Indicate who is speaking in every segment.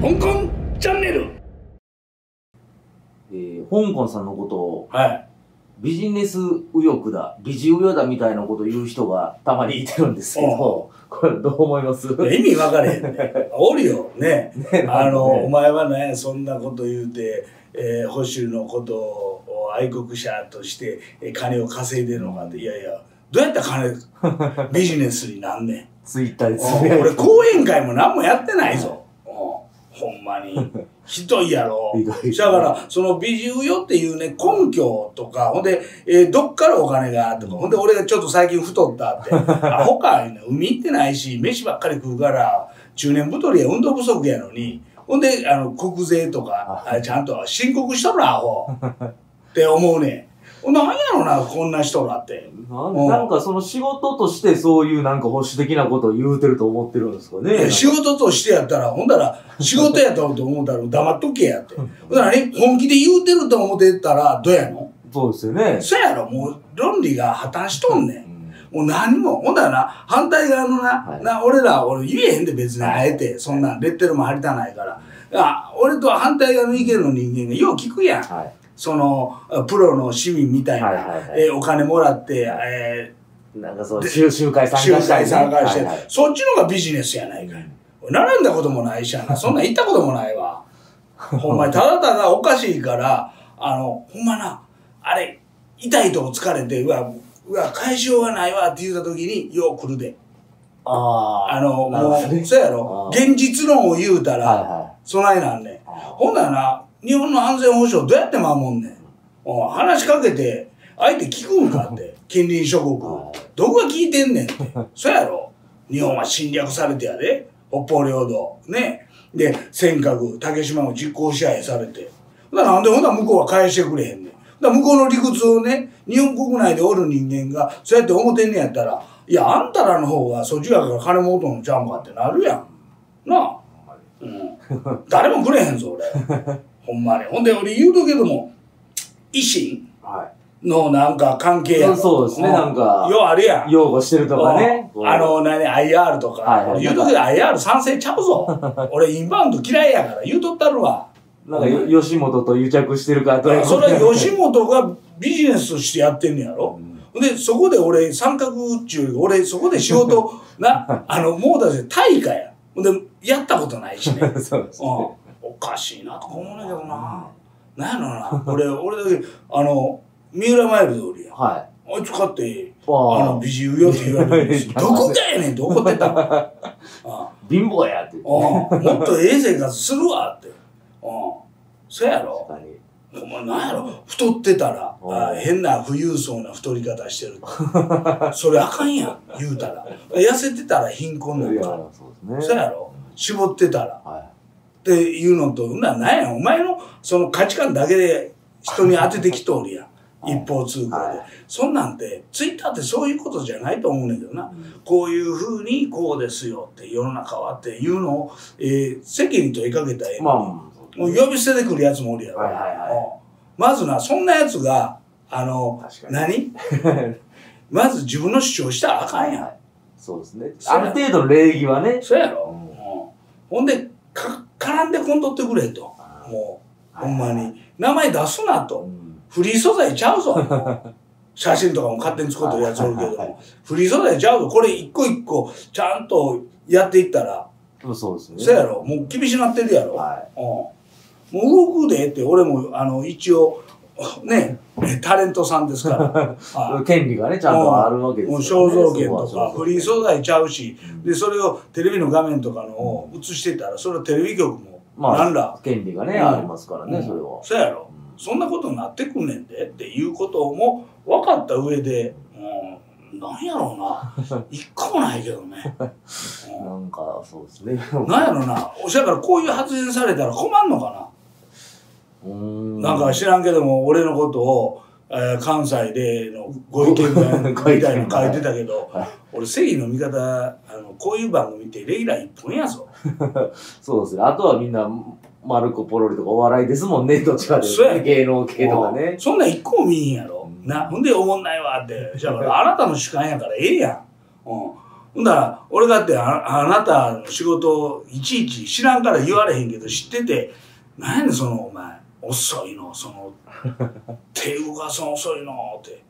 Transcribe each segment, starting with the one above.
Speaker 1: 香港チャンネル
Speaker 2: えー、香港さんのことを
Speaker 1: はい。
Speaker 2: ビジネス右翼だ、疑似右翼だみたいなこと言う人がたまにいてるんですけど、これどう思います？
Speaker 1: 意味分かれへんね。おるよ、ね。
Speaker 2: ね
Speaker 1: あの、お前はね、そんなこと言うて、えー保守のことを愛国者としてえー金を稼いでるのかって、いやいや、どうやったら金、ビジネスになんねん。
Speaker 2: ツイッターで
Speaker 1: 俺講演会も何もやってないぞ。うんほんまに。ひどいやろ。だから、その美獣よっていうね、根拠とか、ほんで、えーどっからお金がとか、ほんで俺がちょっと最近太ったって。アホか、ね、海行ってないし、飯ばっかり食うから、中年太りや運動不足やのに、ほんで、あの、国税とか、あちゃんと申告しとるアホ。って思うねん。なんやろな、こんな人らって。
Speaker 2: なん
Speaker 1: うん
Speaker 2: なんかその仕事としてそういうなんか保守的なことを言うてると思ってるんですかね。
Speaker 1: 仕事としてやったら、ほんだら、仕事やと思ったら黙っとけやって。ほんならね、本気で言うてると思ってたら、どうやの？
Speaker 2: そうですよね。
Speaker 1: そやろ、もう論理が破綻しとんねん。
Speaker 2: うん
Speaker 1: もう何も、ほんだらな、反対側のな、
Speaker 2: はい
Speaker 1: な俺ら、俺言えへんで別にあえて、そんなレッテルも貼りたないから。あ俺と反対側の意見の人間がよう聞くやん。
Speaker 2: はい。
Speaker 1: その、プロの市民みたいな、
Speaker 2: はいはいはい
Speaker 1: えーお金もらって、え
Speaker 2: なんかそう、
Speaker 1: で
Speaker 2: 集集会
Speaker 1: ー、
Speaker 2: 参
Speaker 1: 集
Speaker 2: 加したり、
Speaker 1: 会参加して、
Speaker 2: はいはい
Speaker 1: そっちのがビジネスやないかい。並んだこともないしやな。そんなん行ったこともないわ。ほんまに、ただただおかしいから、あの、ほんまな、あれ、痛いとこ疲れて、うわ、うわ、返しようがないわって言った時に、よう来るで。
Speaker 2: あ
Speaker 1: あの、もう、そうやろ。
Speaker 2: あー
Speaker 1: 現実論を言うた
Speaker 2: はい
Speaker 1: ら、
Speaker 2: は
Speaker 1: そないなんね。ほんならな、日本の安全保障どうやって守んねん？うん話しかけて、相手聞くんかって、近隣諸国
Speaker 2: はい。
Speaker 1: どこが聞いてんねんって。そうやろ。日本は侵略されてやで。北方領土。ね。で、尖閣、竹島も実効支配されて。ほんならなんでほんなら向こうは返してくれへんねん。だ向こうの理屈をね、日本国内でおる人間が、そうやって思ってんねやったら、いや、あんたらの方がそっち側から金もうとんのちゃうんかってなるやん。なあ。うん。誰もくれへんぞ、俺。ほんまに。ほんで、俺言うとけども、維新
Speaker 2: はい。
Speaker 1: のなんか関係やろ
Speaker 2: そうですねなんか
Speaker 1: ようあるやん。
Speaker 2: 擁護してるとかね。
Speaker 1: うんあの、何、IR とか。
Speaker 2: はいはい
Speaker 1: 俺言うとけど IR 賛成ちゃうぞ。俺インバウンド嫌いやから言うとったるわ。
Speaker 2: なんかよ、吉本と癒着してるから
Speaker 1: それは吉本がビジネスとしてやってんねやろ。で、そこで俺、三角宇宙、俺、そこで仕事、な、あの、もうだって大会や。ほんで、やったことないしね。
Speaker 2: そうです
Speaker 1: うん
Speaker 2: ね。
Speaker 1: おかしいなとか思うんだけどな。なんやろな。俺、俺だけ、あの、三浦マイルドおるやん。
Speaker 2: はい。
Speaker 1: あいつ買って、あ
Speaker 2: わ
Speaker 1: の、美人よって言われてる どこがやねんって怒ってた。ああ
Speaker 2: 貧乏やって。
Speaker 1: もっとええ生活するわって。うん。そやろ。
Speaker 2: 確かに
Speaker 1: お前なんやろ太ってたら、変な富裕層な太り方してる。それあかんやん、言うたら。痩せてたら貧困なんか。
Speaker 2: そう
Speaker 1: やろ絞ってたら。
Speaker 2: は
Speaker 1: っていうのと、な、なんやお前のその価値観だけで人に当ててきとるやん。一方通行で
Speaker 2: はい。
Speaker 1: そんなんて、ツイッターってそういうことじゃないと思うねんけどな。
Speaker 2: い。
Speaker 1: こういうふうにこうですよって世の中はっていうのを、えー、世間に問いかけたらええ
Speaker 2: まあ、
Speaker 1: もう呼び捨ててくるやつもおるやろ。
Speaker 2: はいはいはい
Speaker 1: うんまずな、そんなやつが、あの、何？まず自分の主張したらあかんやん。
Speaker 2: そうですね。ある程度の礼儀はね。
Speaker 1: そうやろ。
Speaker 2: うん
Speaker 1: うんほんで、か、絡んでこんとってくれと。もう、ほんまに。名前出すなと。
Speaker 2: うん
Speaker 1: フリー素材ちゃうぞ。写真とかも勝手に使ってるやつおるけども。フリー素材ちゃうぞ。これ一個一個ちゃんとやっていったら、
Speaker 2: そうですね。
Speaker 1: そうやろ。もう厳しなってるやろ。
Speaker 2: は
Speaker 1: うん。もう動くでって、俺も、あの、一応、ね、タレントさんですから。
Speaker 2: 権利がね、ちゃんとあるわけですよね。
Speaker 1: 肖像権とか、フリー素材ちゃうし、
Speaker 2: うん
Speaker 1: で、それをテレビの画面とかのを映してたら、それはテレビ局も、
Speaker 2: まあ
Speaker 1: なんら、
Speaker 2: 権利がね、
Speaker 1: うん
Speaker 2: ありますからね、
Speaker 1: うん
Speaker 2: それは。
Speaker 1: そうやろ。
Speaker 2: うん
Speaker 1: そんなことになってくんねんでっていうことも分かった上で、うん、なんやろうな。一個もないけどね。う
Speaker 2: なんか、そうですね。
Speaker 1: ん、なんやろうな。おしゃからこういう発言されたら困んのかな。なんか知らんけども、俺のことを、えー関西でのご意見番みたいな の書いてたけど
Speaker 2: はい、
Speaker 1: 俺正義の味方、あの、こういう番組ってレギュラー一本やぞ。
Speaker 2: そうですね。あとはみんな、マルコ・ポロリとかお笑いですもんね、どっちかで、
Speaker 1: そうや
Speaker 2: 芸能系とかね。
Speaker 1: そんなん一個も見えんやろ。
Speaker 2: うん
Speaker 1: な、ほんで、おもんないわって。じゃあ、あなたの主観やからええやん。うん。ほんだら、俺だってあ、あなたの仕事、いちいち知らんから言われへんけど、知ってて、なんやねん、その、お前、遅いの、その、手動かすの遅いの、って。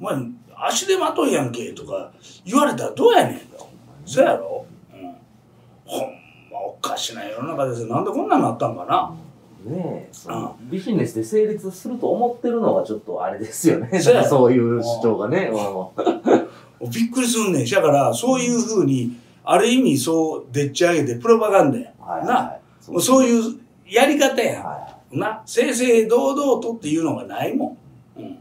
Speaker 1: お前、足でまといやんけ、とか言われたらどうやねんと。そうやろうん。ほんま、おかしな世の中ですよ。なんでこんなんなったんかな。
Speaker 2: ねえ、ビジネスで成立すると思ってるのがちょっとあれですよね。
Speaker 1: そ
Speaker 2: そういう主張がね。うん
Speaker 1: びっくりすんねん。だから、そういうふうに、ある意味そう、でっち上げて、プロパガンダや。な。
Speaker 2: はいはい。
Speaker 1: もうそういうやり方やん。
Speaker 2: は
Speaker 1: な、正々堂々とっていうのがないもん。うん。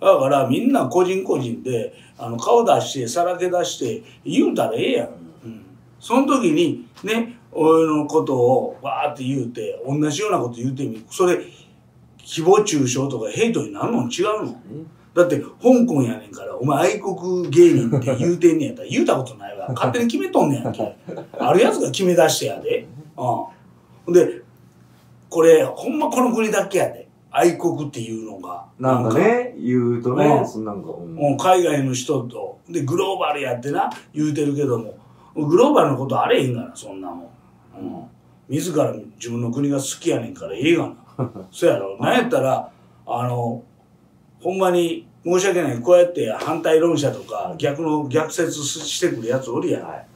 Speaker 1: だからみんな個人個人で、あの、顔出して、さらけ出して、言うたらええやん。うん。その時に、ね、俺のことをわーって言うて、同じようなこと言うてみ、それ、誹謗中傷とかヘイトになるの？違うの？
Speaker 2: い。
Speaker 1: だって、香港やねんから、お前愛国芸人って言うてんねやったら 言うたことないわ。勝手に決めとんねやんけ。あるやつが決め出してやで。うんで、これ、ほんまこの国だけやで。愛国っていうのが。
Speaker 2: なんかね、言うとね
Speaker 1: う、ん
Speaker 2: そんなんか、うん
Speaker 1: 海外の人と、で、グローバルやってな、言うてるけども、グローバルのことあれへんがな、そんなもん。うん。自ら自分の国が好きやねんからええがな。そうやろ。なんやったら、あの、ほんまに申し訳ない。こうやって反対論者とか、逆の逆説してくるやつおるやん。
Speaker 2: はい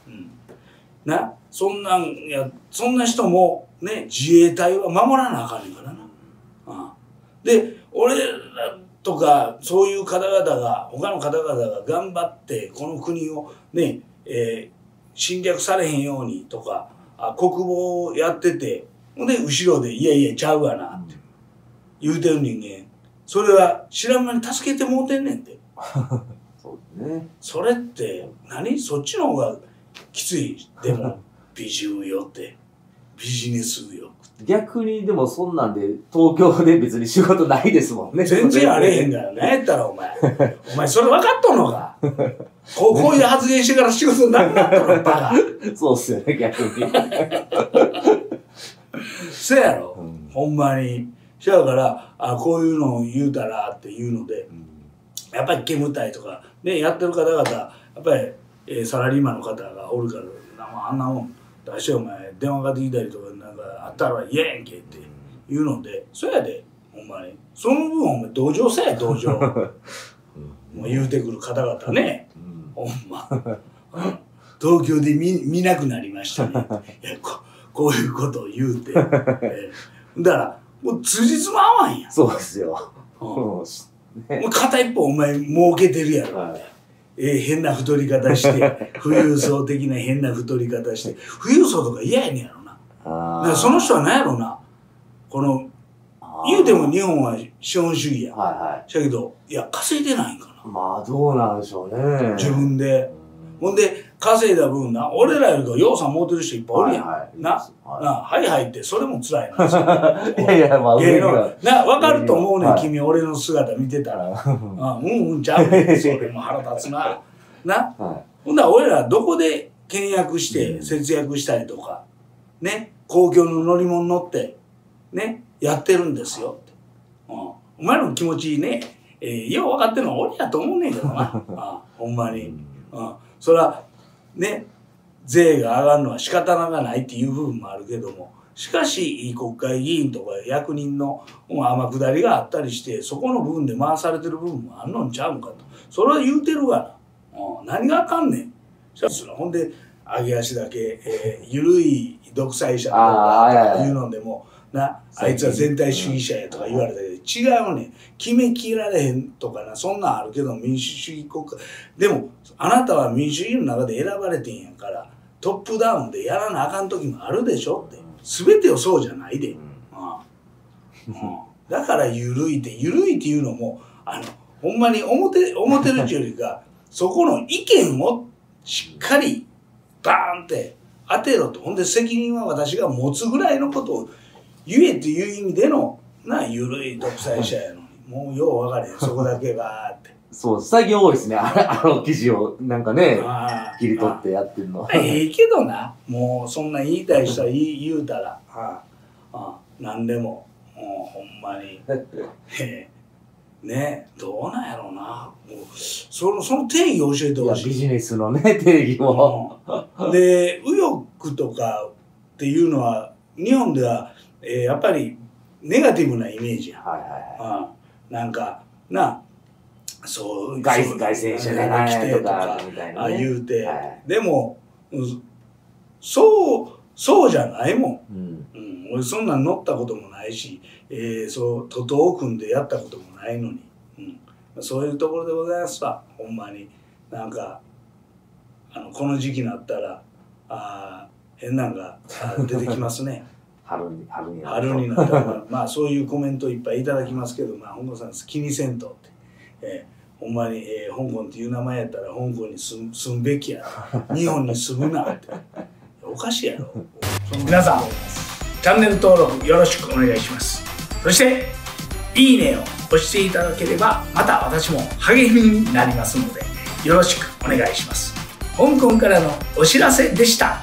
Speaker 1: うん。な、そんなんや、そんな人も、ね、自衛隊は守らなあかんねんからな。ああで、俺らとか、そういう方々が、他の方々が頑張って、この国をね、えー侵略されへんようにとか、あ国防をやってて、ほんで、後ろで、いやいや、ちゃうがな、って言うてる人間、それは知らん間に助けてもうてんねんって。
Speaker 2: そうですね。
Speaker 1: それって何？そっちの方がきつい。でも美人よって。ビジネスよ。
Speaker 2: 逆にでもそんなんで東京で別に仕事ないですもんね。
Speaker 1: 全然あれへんからね。やったらお前。お前それ分かっとんのか？こうこういう発言してから仕事なくなったのバカ。
Speaker 2: そうっすよね、逆に。
Speaker 1: そやろ、
Speaker 2: うん。
Speaker 1: ほんまに。そやからあこういうのを言うたらっていうのでやっぱり煙たいとかねやってる方々やっぱり、えーサラリーマンの方がおるからなあんなもん出してお前電話かかってきたりとかなんかあったら嫌やんけって言うのでそやでほんまに。その分お前同情せえ同情。もう言うてくる方々ね。
Speaker 2: うん。
Speaker 1: ほんま。うん東京で見見なくなりましたね。いやここういうことを言うて、えー。だからもう辻褄合わんやん。
Speaker 2: そうですよ。
Speaker 1: うん。
Speaker 2: うん
Speaker 1: もう片一方お前儲けてるやろ、
Speaker 2: はい
Speaker 1: えー変な太り方して 富裕層的な変な太り方して富裕層とか嫌やねんやろな。だからその人は何やろな。この言うても日本は資本主義や。
Speaker 2: はいは。
Speaker 1: だけどいや稼いでないんかな。い
Speaker 2: まあ、どうなんでしょうね。
Speaker 1: 自分で。
Speaker 2: うん。
Speaker 1: ほんで稼いだ分な。俺らよりかようさん持ってる人いっぱいおるやん、
Speaker 2: はいはい
Speaker 1: な。
Speaker 2: は
Speaker 1: なはいはいってそれも辛いな。
Speaker 2: い。いやいや、まあ、
Speaker 1: 芸能。な分かると思うねん、
Speaker 2: は。い。
Speaker 1: 君俺の姿見てたら。
Speaker 2: は
Speaker 1: あうんうんちゃうねん。それも腹立つな。な。
Speaker 2: い。
Speaker 1: ほんなら俺らどこで倹約して
Speaker 2: うん。
Speaker 1: 節約したりとか、ね、公共の乗り物乗って、ね、やってるんですよって。うん、お前らの気持ちね、えーよう分かってるのは俺やと思うねんけどな。あほんまに。
Speaker 2: うん。
Speaker 1: うん、そら、ね、税が上がるのは仕方がないっていう部分もあるけども、しかし、国会議員とか役人のまあ天下りがあったりして、そこの部分で回されてる部分もあんのんちゃうんかと。それは言うてるがな。うん、何があかんねん。ほんで、揚げ足だけ、えー、ゆるい独裁者とかいうのでも、な、あいつは全体主義者やとか言われたけど、違うねん。決めきられへんとかな、そんなんあるけど、民主主義国家。でも、あなたは民主主義の中で選ばれてんやから、トップダウンでやらなあかん時もあるでしょって。全てをそうじゃないで。
Speaker 2: うん
Speaker 1: ああうんだから緩いて緩いっていうのもあのほんまに表表るっていうよりか そこの意見をしっかりバーンって当てろとほんで責任は私が持つぐらいのことを言えっていう意味でのな緩い独裁者やのに。もうよう分かれへん。そこだけバーって。
Speaker 2: そう、最近多いですね。あの記事を、なんかね、切り取ってやってるの。
Speaker 1: ええけどな。もうそんな言いたい人は言い言うたら、ああ何でも。もうほんまに。ええ ね。どうなんやろうな。もうそのその定義を教えてほしい。
Speaker 2: ビジネスのね、定義を。
Speaker 1: うん。で右翼とかっていうのは日本では、えーやっぱりネガティブなイメージやん、
Speaker 2: はいはいは
Speaker 1: うん、なんかなそう
Speaker 2: い。外外旋者が
Speaker 1: 来てとか
Speaker 2: か、みたいな
Speaker 1: あ
Speaker 2: ね。
Speaker 1: 言うて、
Speaker 2: はい。
Speaker 1: でも、うんそうそうじゃないもん。
Speaker 2: うん。
Speaker 1: うん、俺そんなん乗ったこともないし、えー、そう徒党を組んでやったこともないのに、うん、そういうところでございますわ。ほんまに。なんかあのこの時期になったらあー変なんがあ出てきますね
Speaker 2: 春に、春に
Speaker 1: 春になったらまあまあそういうコメントいっぱいいただきますけどまあ本郷さん気にせんとって、えーほんまに、えー香港っていう名前やったら香港に住む住むべきや。日本に住むなって。おかしいやろ。皆さんチャンネル登録よろしくお願いします。そしていいねを押していただければまた私も励みになりますのでよろしくお願いします。香港からのお知らせでした